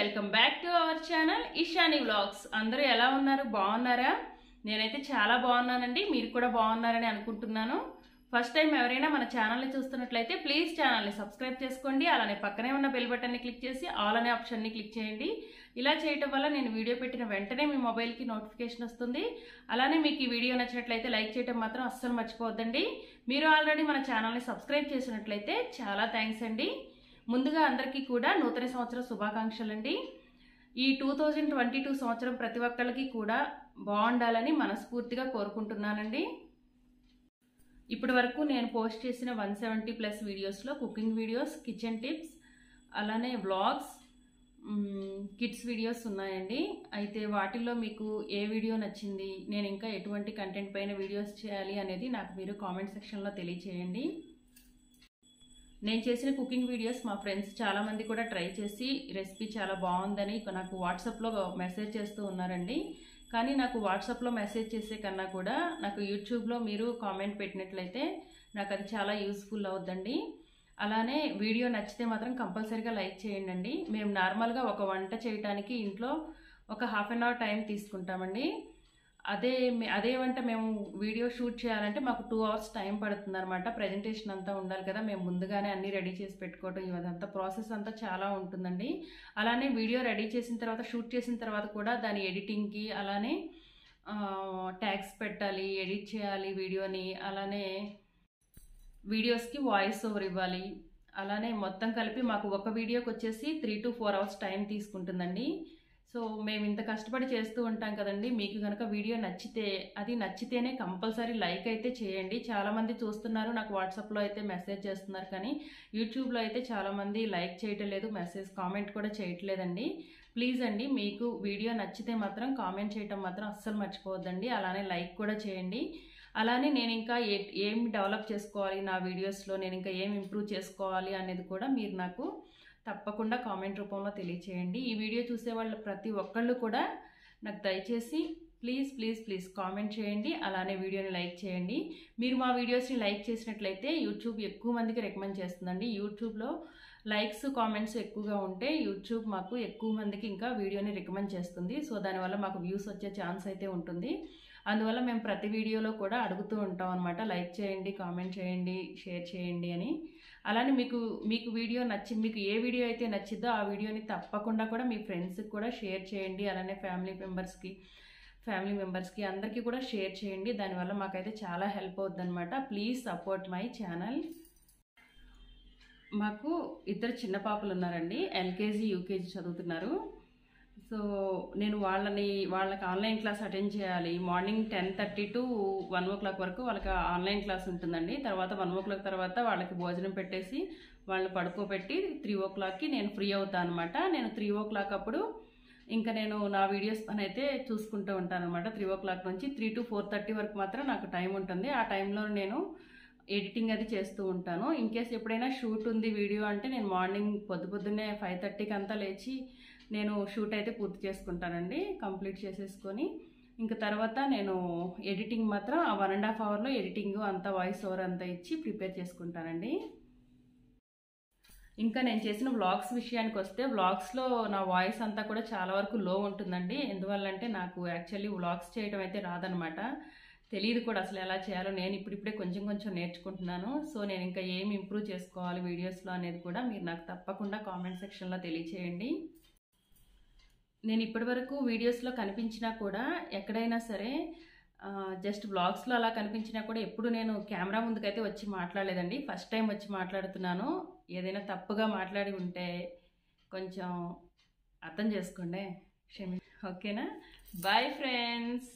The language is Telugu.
Welcome back to our channel Ishani vlogs. అందరూ ఎలా ఉన్నారు? బాగున్నారా? నేనైతే చాలా బాగున్నానండి. మీరు కూడా బాగున్నారని అనుకుంటున్నాను. ఫస్ట్ టైం ఎవరైనా మన ఛానల్ని చూస్తున్నట్లయితే ప్లీజ్ ఛానల్ని సబ్స్క్రైబ్ చేసుకోండి. అలానే పక్కనే ఉన్న బెల్ బటన్ని క్లిక్ చేసి ఆల్ అనే ఆప్షన్ని క్లిక్ చేయండి. ఇలా చేయటం వల్ల నేను వీడియో పెట్టిన వెంటనే మీ మొబైల్కి నోటిఫికేషన్ వస్తుంది. అలానే మీకు ఈ వీడియో నచ్చినట్లయితే లైక్ చేయడం మాత్రం అస్సలు మర్చిపోవద్దండి. మీరు ఆల్రెడీ మన ఛానల్ని సబ్స్క్రైబ్ చేసినట్లయితే చాలా థ్యాంక్స్ అండి. ముందుగా అందరికీ కూడా నూతన సంవత్సర శుభాకాంక్షలు అండి ఈ టూ థౌజండ్ ట్వంటీ టూ సంవత్సరం ప్రతి ఒక్కరికి కూడా బాగుండాలని మనస్ఫూర్తిగా కోరుకుంటున్నానండి. ఇప్పటి వరకు నేను పోస్ట్ చేసిన వన్ సెవెంటీ ప్లస్ వీడియోస్లో కుకింగ్ వీడియోస్ కిచెన్ టిప్స్ అలానే వ్లాగ్స్ కిడ్స్ వీడియోస్ ఉన్నాయండి. అయితే వాటిల్లో మీకు ఏ వీడియో నచ్చింది నేను ఇంకా ఎటువంటి కంటెంట్ పైన వీడియోస్ చేయాలి అనేది నాకు మీరు కామెంట్ సెక్షన్లో తెలియచేయండి. నేను చేసిన కుకింగ్ వీడియోస్ మా ఫ్రెండ్స్ చాలామంది కూడా ట్రై చేసి రెసిపీ చాలా బాగుందని నాకు వాట్సాప్లో మెసేజ్ చేస్తూ ఉన్నారండి. కానీ నాకు వాట్సాప్లో మెసేజ్ చేసే కన్నా కూడా నాకు యూట్యూబ్లో మీరు కామెంట్ పెట్టినట్లయితే నాకు అది చాలా యూస్ఫుల్ అవుద్దండి. అలానే వీడియో నచ్చితే మాత్రం కంపల్సరీగా లైక్ చేయండి మేము నార్మల్గా ఒక వంట చేయడానికి ఇంట్లో ఒక హాఫ్ అన్ అవర్ టైం తీసుకుంటామండి. అదే అదే మేము వీడియో షూట్ చేయాలంటే మాకు టూ అవర్స్ టైం పడుతుంది అనమాట ప్రజెంటేషన్ అంతా ఉండాలి కదా. మేము ముందుగానే అన్నీ రెడీ చేసి పెట్టుకోవటం ఇదంతా ప్రాసెస్ అంతా చాలా ఉంటుందండి. అలానే వీడియో రెడీ చేసిన తర్వాత షూట్ చేసిన తర్వాత కూడా దాని ఎడిటింగ్కి అలానే ట్యాగ్స్ పెట్టాలి ఎడిట్ చేయాలి వీడియోని. అలానే వీడియోస్కి వాయిస్ ఓవర్ ఇవ్వాలి. అలానే మొత్తం కలిపి మాకు ఒక వీడియోకి వచ్చేసి three to four hours time తీసుకుంటుందండి. So మేము ఇంత కష్టపడి చేస్తూ ఉంటాం కదండి. మీకు కనుక వీడియో నచ్చితే అది నచ్చితేనే కంపల్సరీ లైక్ అయితే చేయండి. చాలామంది చూస్తున్నారు నాకు వాట్సాప్లో అయితే మెసేజ్ చేస్తున్నారు కానీ యూట్యూబ్లో అయితే చాలామంది లైక్ చేయటం లేదు మెసేజ్ కామెంట్ కూడా చేయట్లేదండి. ప్లీజ్ అండి మీకు వీడియో నచ్చితే మాత్రం కామెంట్ చేయటం మాత్రం అస్సలు మర్చిపోవద్దండి. అలానే లైక్ కూడా చేయండి. అలానే నేను ఇంకా ఏ ఏం డెవలప్ చేసుకోవాలి నా వీడియోస్లో నేను ఇంకా ఏం ఇంప్రూవ్ చేసుకోవాలి అనేది కూడా మీరు నాకు తప్పకుండా కామెంట్ రూపంలో తెలియచేయండి. ఈ వీడియో చూసే వాళ్ళు ప్రతి ఒక్కళ్ళు కూడా నాకు దయచేసి ప్లీజ్ ప్లీజ్ ప్లీజ్ కామెంట్ చేయండి. అలానే వీడియోని లైక్ చేయండి. మీరు మా వీడియోస్ని లైక్ చేసినట్లయితే యూట్యూబ్ ఎక్కువ మందికి రికమెండ్ చేస్తుందండి. యూట్యూబ్లో లైక్స్ కామెంట్స్ ఎక్కువగా ఉంటే యూట్యూబ్ మాకు ఎక్కువ మందికి ఇంకా వీడియోని రికమెండ్ చేస్తుంది. సో దానివల్ల మాకు వ్యూస్ వచ్చే ఛాన్స్ అయితే ఉంటుంది. అందువల్ల మేము ప్రతి వీడియోలో కూడా అడుగుతూ ఉంటాం అనమాట లైక్ చేయండి కామెంట్ చేయండి షేర్ చేయండి అని. అలానే మీకు మీకు వీడియో నచ్చి మీకు ఏ వీడియో అయితే నచ్చిద్దో ఆ వీడియోని తప్పకుండా కూడా మీ ఫ్రెండ్స్కి కూడా షేర్ చేయండి. అలానే ఫ్యామిలీ మెంబర్స్కి ఫ్యామిలీ మెంబర్స్కి అందరికీ కూడా షేర్ చేయండి. దానివల్ల మాకైతే చాలా హెల్ప్ అవుద్ది అనమాట ప్లీజ్ సపోర్ట్ మై ఛానల్. మాకు ఇద్దరు చిన్న పాపలు ఉన్నారండి. ఎల్కేజీ యూకేజీ చదువుతున్నారు. సో నేను వాళ్ళని వాళ్ళకి ఆన్లైన్ క్లాస్ అటెండ్ చేయాలి. Morning ten thirty to one o'clock వరకు వాళ్ళకి ఆన్లైన్ క్లాస్ ఉంటుందండి. తర్వాత వన్ ఓ క్లాక్ తర్వాత వాళ్ళకి భోజనం పెట్టేసి వాళ్ళని పడుకోబెట్టి త్రీ ఓ క్లాక్కి నేను ఫ్రీ అవుతాను అనమాట నేను త్రీ ఓ క్లాక్ అప్పుడు ఇంకా నేను నా వీడియోస్ పని అయితే చూసుకుంటూ ఉంటాను అనమాట త్రీ ఓ క్లాక్ నుంచి త్రీ టు ఫోర్ థర్టీ వరకు మాత్రం నాకు టైం ఉంటుంది. ఆ టైంలో నేను ఎడిటింగ్ అది చేస్తూ ఉంటాను. ఇన్ కేస్ ఎప్పుడైనా షూట్ ఉంది వీడియో అంటే నేను మార్నింగ్ పొద్దు పొద్దున్నే ఫైవ్ థర్టీకి అంతా లేచి నేను షూట్ అయితే పూర్తి చేసుకుంటానండి కంప్లీట్ చేసేసుకొని. ఇంకా తర్వాత నేను ఎడిటింగ్ మాత్రం ఆ వన్ అండ్ హాఫ్ అవర్లో ఎడిటింగ్ అంతా వాయిస్ ఓవర్ అంతా ఇచ్చి ప్రిపేర్ చేసుకుంటానండి. ఇంకా నేను చేసిన వ్లాగ్స్ విషయానికి వస్తే వ్లాగ్స్లో నా వాయిస్ అంతా కూడా చాలా వరకు లో ఉంటుందండి. ఎందువల్లంటే నాకు యాక్చువల్లీ వ్లాగ్స్ చేయడం అయితే రాదనమాట. తెలియదు కూడా అసలు ఎలా చేయాలో. నేను ఇప్పుడిప్పుడే కొంచెం కొంచెం నేర్చుకుంటున్నాను. సో నేను ఇంకా ఏం ఇంప్రూవ్ చేసుకోవాలి వీడియోస్లో అనేది కూడా మీరు నాకు తప్పకుండా కామెంట్ సెక్షన్లో తెలియచేయండి. నేను ఇప్పటివరకు వీడియోస్లో కనిపించినా కూడా ఎక్కడైనా సరే జస్ట్ బ్లాగ్స్లో అలా కనిపించినా కూడా ఎప్పుడు నేను కెమెరా ముందుకైతే వచ్చి మాట్లాడలేదండి. ఫస్ట్ టైం వచ్చి మాట్లాడుతున్నాను. ఏదైనా తప్పుగా మాట్లాడి ఉంటే కొంచెం అర్థం చేసుకోండి. క్షమి ఓకేనా? Bye friends